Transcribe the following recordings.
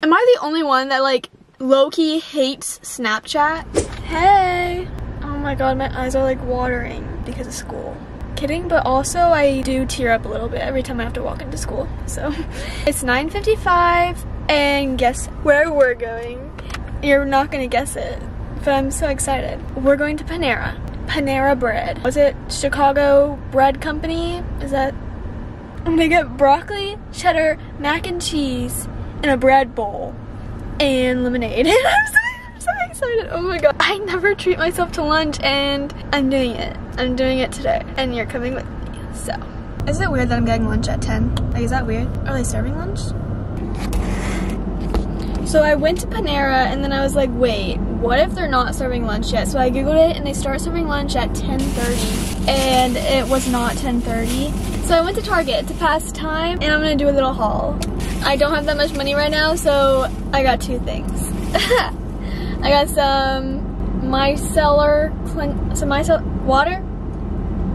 Am I the only one that like low-key hates Snapchat? Hey! Oh my god, my eyes are like watering because of school. Kidding, but also I do tear up a little bit every time I have to walk into school. So it's 9.55 and guess where we're going? You're not gonna guess it, but I'm so excited. We're going to Panera. Panera Bread. Was it Chicago Bread Company? Is that? I'm gonna get broccoli, cheddar, mac and cheese, in a bread bowl and lemonade. And I'm so, I'm so excited. Oh my god. I never treat myself to lunch and I'm doing it. I'm doing it today. And you're coming with me. So. Is it weird that I'm getting lunch at 10? Like, is that weird? Are they serving lunch? So I went to Panera and then I was like, wait, what if they're not serving lunch yet? So I googled it and they start serving lunch at 10.30 and it was not 10.30. So I went to Target to pass time and I'm gonna do a little haul. I don't have that much money right now, so I got two things. I got some micellar, some micellar water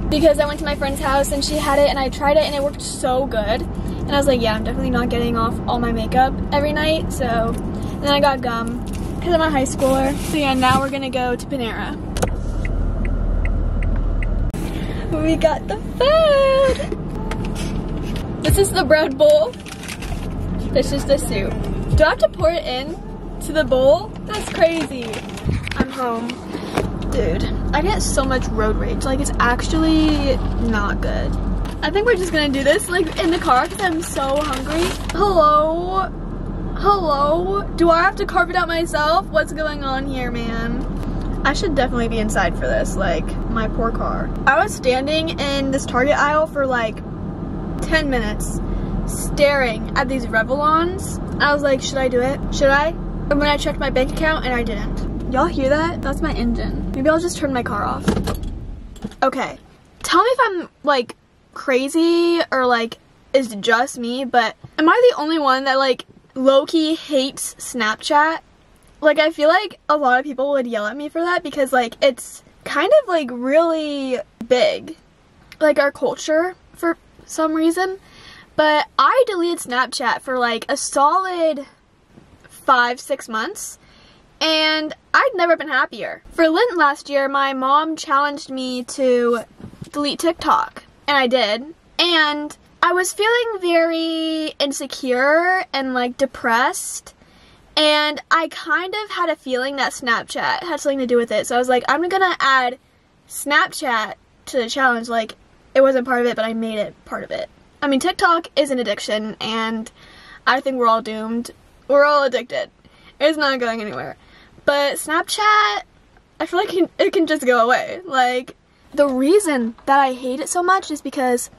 because I went to my friend's house and she had it and I tried it and it worked so good. And I was like, yeah, I'm definitely not getting off all my makeup every night. So, and then I got gum because I'm a high schooler. So yeah, now we're gonna go to Panera. We got the food. This is the bread bowl. This is the soup. Do I have to pour it in to the bowl? That's crazy. I'm home. Dude, I get so much road rage. Like, it's actually not good. I think we're just gonna do this, like, in the car because I'm so hungry. Hello? Hello? Do I have to carve it out myself? What's going on here, man? I should definitely be inside for this, like, my poor car. I was standing in this Target aisle for, like, 10 minutes staring at these Revlons. I was like, should I do it? Should I? And when I checked my bank account and I didn't. Y'all hear that? That's my engine. Maybe I'll just turn my car off. Okay. Tell me if I'm like crazy or like it's just me, but am I the only one that like low-key hates Snapchat? Like I feel like a lot of people would yell at me for that because like it's kind of like really big. Like our culture for some reason. But I deleted Snapchat for like a solid five, six months. And I'd never been happier. For Lent last year, my mom challenged me to delete TikTok. And I did. And I was feeling very insecure and like depressed. And I kind of had a feeling that Snapchat had something to do with it. So I was like, I'm gonna add Snapchat to the challenge. Like, it wasn't part of it, but I made it part of it. I mean, TikTok is an addiction, and I think we're all doomed. We're all addicted. It's not going anywhere. But Snapchat, I feel like it can just go away. Like, the reason that I hate it so much is because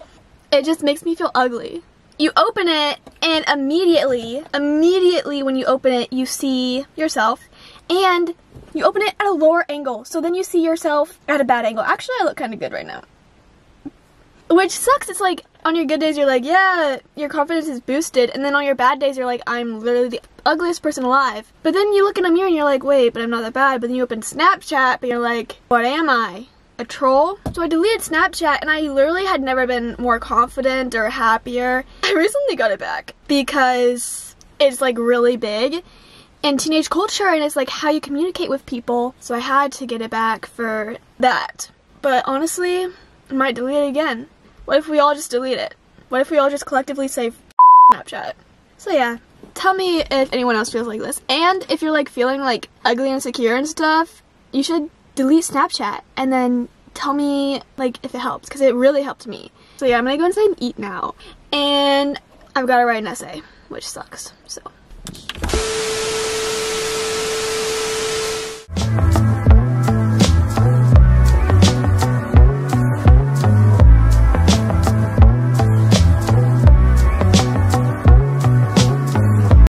it just makes me feel ugly. You open it, and immediately, immediately when you open it, you see yourself, and you open it at a lower angle. So then you see yourself at a bad angle. Actually, I look kind of good right now. Which sucks. It's like on your good days, you're like, yeah, your confidence is boosted. And then on your bad days, you're like, I'm literally the ugliest person alive. But then you look in a mirror and you're like, wait, but I'm not that bad. But then you open Snapchat, but you're like, what am I? A troll? So I deleted Snapchat and I literally had never been more confident or happier. I recently got it back because it's like really big in teenage culture and it's like how you communicate with people. So I had to get it back for that. But honestly, I might delete it again. What if we all just delete it? What if we all just collectively say Snapchat? So yeah, tell me if anyone else feels like this. And if you're like feeling like ugly and insecure and stuff, you should delete Snapchat and then tell me like if it helps because it really helped me. So yeah, I'm gonna go inside and eat now. And I've gotta write an essay, which sucks, so.